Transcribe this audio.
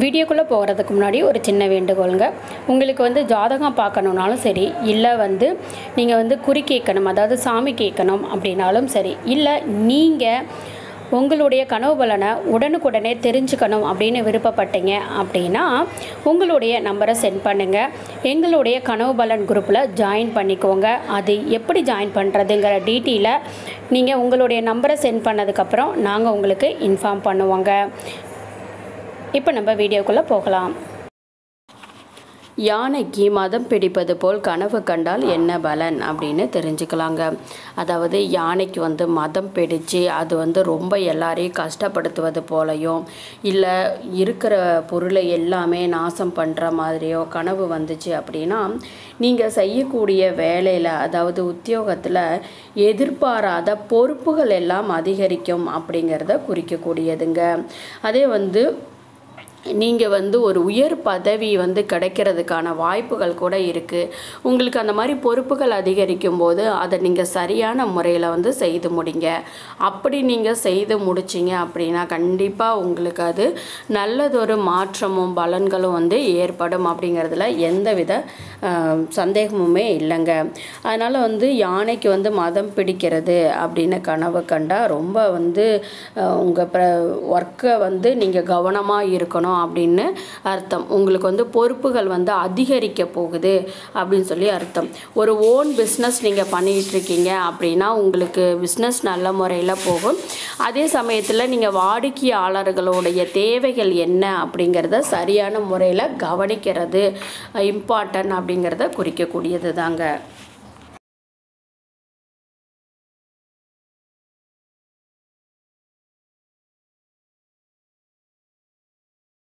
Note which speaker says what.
Speaker 1: வீடியோக்குள்ளே போகிறதுக்கு முன்னாடி ஒரு சின்ன வேண்டுகோளுங்க. உங்களுக்கு வந்து ஜாதகம் பார்க்கணுன்னாலும் சரி இல்லை வந்து நீங்கள் வந்து குறி கேட்கணும் அதாவது சாமி கேட்கணும் அப்படின்னாலும் சரி இல்லை நீங்கள் உங்களுடைய கனவு பலனை உடனுக்குடனே தெரிஞ்சுக்கணும் அப்படின்னு விருப்பப்பட்டீங்க அப்படின்னா உங்களுடைய நம்பரை சென்ட் பண்ணுங்கள் எங்களுடைய கனவு பலன் குரூப்பில் ஜாயின் பண்ணிக்கோங்க. அது எப்படி ஜாயின் பண்ணுறதுங்கிற டீட்டெயிலை நீங்கள் உங்களுடைய நம்பரை சென்ட் பண்ணதுக்கப்புறம் நாங்கள் உங்களுக்கு இன்ஃபார்ம் பண்ணுவோங்க. இப்போ நம்ம வீடியோக்குள்ளே போகலாம். யானைக்கு மதம் பிடிப்பது போல் கனவு கண்டால் என்ன பலன் அப்படின்னு தெரிஞ்சுக்கலாங்க. அதாவது யானைக்கு வந்து மதம் பிடிச்சு அது வந்து ரொம்ப எல்லாரையும் கஷ்டப்படுத்துவது போலையும் இல்லை இருக்கிற பொருளை எல்லாமே நாசம் பண்ணுற மாதிரியோ கனவு வந்துச்சு அப்படின்னா நீங்கள் செய்யக்கூடிய வேலையில் அதாவது உத்தியோகத்தில் எதிர்பாராத பொறுப்புகள் எல்லாம் அதிகரிக்கும் அப்படிங்கிறத குறிக்கக்கூடியதுங்க. அதே வந்து நீங்கள் வந்து ஒரு உயர் பதவி வந்து கிடைக்கிறதுக்கான வாய்ப்புகள் கூட இருக்குது உங்களுக்கு அந்த மாதிரி பொறுப்புகள் அதிகரிக்கும் போது அதை நீங்கள் சரியான முறையில் வந்து செய்து முடிங்க. அப்படி நீங்கள் செய்து முடிச்சிங்க அப்படின்னா கண்டிப்பாக உங்களுக்கு அது நல்லதொரு மாற்றமும் பலன்களும் வந்து ஏற்படும் அப்படிங்கிறதுல எந்தவித வித சந்தேகமுமே இல்லைங்க. அதனால் வந்து யானைக்கு வந்து மதம் பிடிக்கிறது அப்படின்னு கனவு கண்டால் ரொம்ப வந்து உங்கள் ப்ர ஒர்க்கை வந்து நீங்கள் கவனமாக இருக்கணும். அப்படின்னு அர்த்தம். உங்களுக்கு வந்து பொறுப்புகள் வந்து அதிகரிக்க போகுது அப்படின்னு சொல்லி அர்த்தம். ஒரு ஓன் பிஸ்னஸ் நீங்கள் பண்ணிகிட்டு இருக்கீங்க அப்படின்னா உங்களுக்கு பிஸ்னஸ் நல்ல முறையில் போகும். அதே சமயத்தில் நீங்கள் வாடிக்கையாளர்களுடைய தேவைகள் என்ன அப்படிங்கிறத சரியான முறையில் கவனிக்கிறது இம்பார்ட்டன்ட் அப்படிங்கிறத குறிக்கக்கூடியது தாங்க